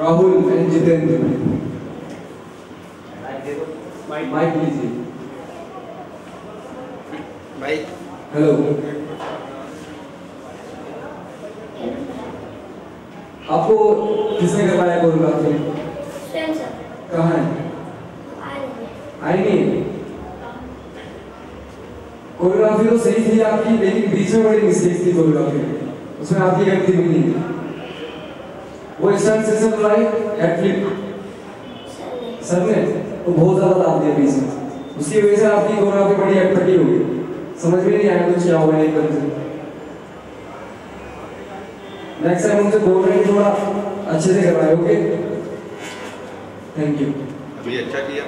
Rahul and Jitendra mike लीजिए। भाई hello आपको किसने करवाया कोरियोग्राफी सर कहाँ है? आई नहीं। कोरियोग्राफी तो सही थी आपकी लेकिन बीच में बड़ी मिस्टेक थी कोरियोग्राफी उसमें आपकी गलती भी नहीं थी। वो stunt system right head flip sir ने तो बहुत ज़्यादा दाब दिया बीच में। उसकी वजह से आपकी कोरियोग्राफी बड़ी अटपटी गई समझ में नहीं आया कुछ क्या हुआ एकदम से नेक्स्ट टाइम उनसे बोल रहे थोड़ा अच्छे से करवाए ओके थैंक यू अभी अच्छा किया।